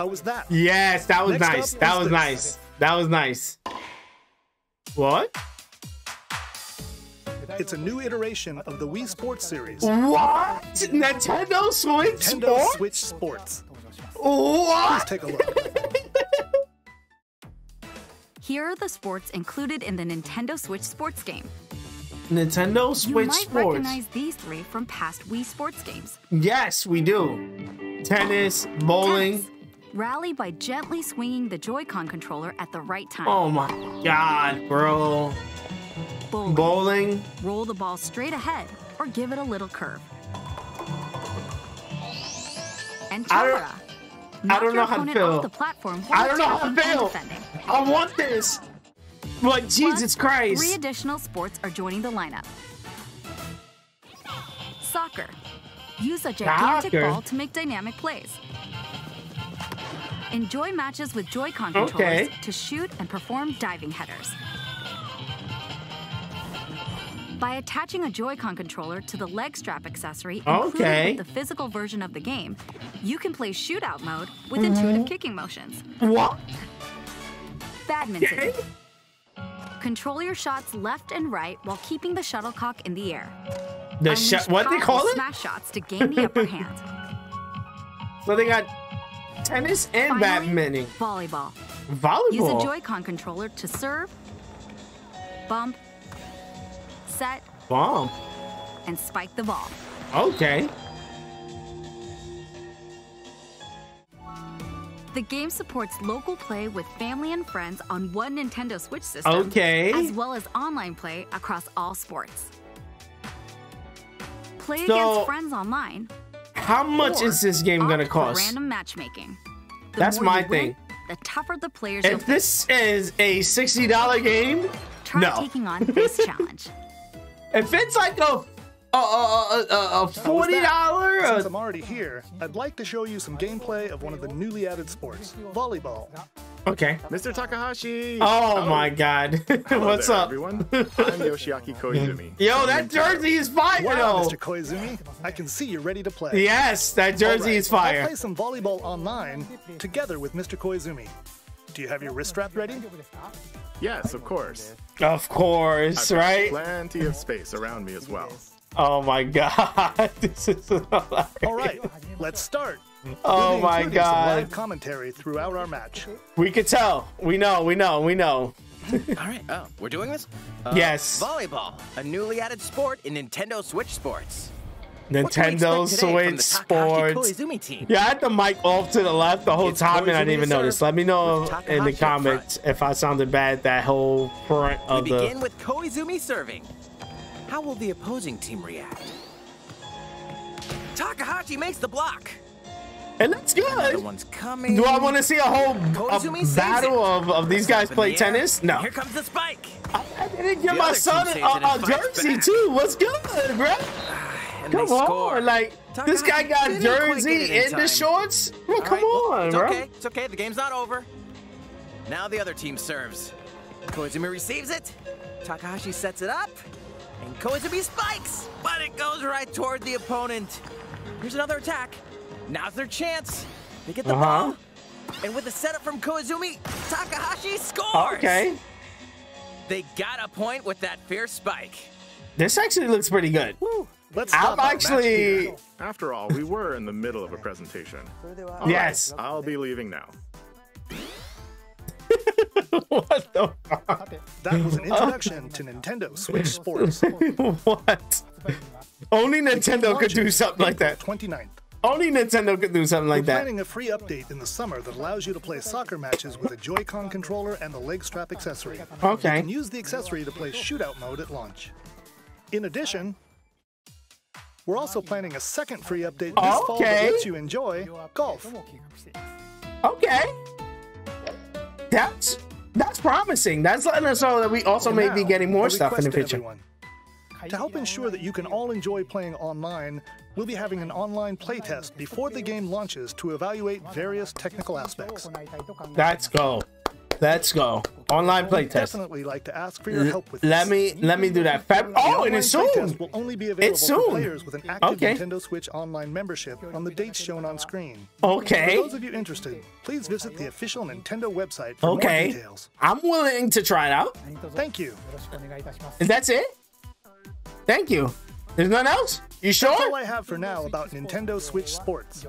How was that? Yes, that was Next nice. That That is was this. nice. That was nice. What? It's a new iteration of the Wii Sports series. What? Nintendo Switch Nintendo Sports? Switch Sports. What? Let's take a look. Here are the sports included in the Nintendo Switch sports game. Nintendo Switch You Switch might Sports. recognize these three from past Wii sports games. Yes, we do. Tennis, bowling. Tennis. Rally by gently swinging the Joy-Con controller at the right time. Oh my god, bro. Bowling. Bowling. Roll the ball straight ahead or give it a little curve. And Chambara. I don't- know how to feel. the platform I don't know how to feel. I want this. But Jesus Plus, Christ. Three additional sports are joining the lineup. Soccer. Use a gigantic Soccer. ball to make dynamic plays. Enjoy matches with Joy-Con Okay. controllers to shoot and perform diving headers. By attaching a Joy-Con controller to the leg strap accessory included Okay. with the physical version of the game, you can play shootout mode with mm-hmm. intuitive kicking motions. What? Badminton. Control your shots left and right while keeping the shuttlecock in the air. The what they call it? Smash shots to gain the upper hand. So they got tennis and Finally, badminton. Volleyball. Volleyball. Use a Joy-Con controller to serve, bump, set, Bomb. and spike the ball. Okay. The game supports local play with family and friends on one Nintendo Switch system, Okay. as well as online play across all sports. Play So- against friends online. How much is this game gonna cost? Random matchmaking. The That's my you win, thing. The tougher the players you'll If this is a sixty dollar game, try no. taking on this challenge. If it's like a a, a, a, a, a forty dollar, uh, Since I'm already here, I'd like to show you some gameplay of one of the newly added sports, volleyball. Okay. Mr. Takahashi! Oh, oh, my god, what's there, up? everyone? I'm Yoshiaki Koizumi. Yo, that jersey is fire Wow. Mr. Koizumi, I can see you're ready to play. Yes, that jersey Alright, is I'll fire. play some volleyball online together with Mr. Koizumi. Do you have your wrist strap ready? Yes, of course. Of course, I've right? Plenty of space around me as well. Oh my god, this is hilarious. All right, let's start. Oh We'll my god, live commentary throughout our match. we could tell. We know. We know. We know. All right. Oh, we're doing this? Uh, Yes. Volleyball, a newly added sport in Nintendo Switch Sports. What can we Nintendo expect today from Switch Sports. Yeah, I had the mic off to the left the whole It's time and I didn't even notice. Let me know in the comments if I sounded bad that whole front We of the. begin with Koizumi serving. How will the opposing team react? Takahashi makes the block. And that's Another good. one's coming. Do I want to see a whole a battle of, of these guys play the tennis? No. Here comes the spike. I, I didn't give The my son a, a, jersey back. too. What's good, bro? And Come they score. on, like this guy got get jersey in in the shorts. Bro, All come right, well, on, it's bro. okay. It's okay. The game's not over. Now the other team serves. Koizumi receives it. Takahashi sets it up. And Koizumi spikes, but it goes right toward the opponent. Here's another attack. Now's their chance. They get the Uh-huh. ball. And with the setup from Koizumi, Takahashi scores. Okay, They got a point with that fierce spike. this actually looks pretty good. Let's I'm stop our match actually. After all, we were in the middle of a presentation. All yes. right, I'll be leaving now. what the fuck? That was an introduction to Nintendo Switch Sports. what? Only Nintendo could do something like that. 29th. Only Nintendo could do something like We're that. planning a free update in the summer that allows you to play soccer matches with a Joy-Con controller and the leg strap accessory. Okay. You can use the accessory to play shootout mode at launch. In addition, we're also planning a second free update this fall that lets you enjoy golf. Okay. That's that's promising. That's letting us know that we also may be getting more stuff in the future. everyone. To help ensure that you can all enjoy playing online, we'll be having an online playtest before the game launches to evaluate various technical aspects. Let's go. Let's go. Online playtest. Definitely like to ask for your help with Let this. me let me do that. Feb- oh, and online it's playtest soon. will only be available It's for soon. players with an active Okay. Nintendo Switch Online membership on the dates shown on screen. Okay. For those of you interested, please visit the official Nintendo website for more Okay. details. I'm willing to try it out. Thank you. And that's it. Thank you. There's nothing else. You sure? That's all? I have for now about Nintendo Switch Sports.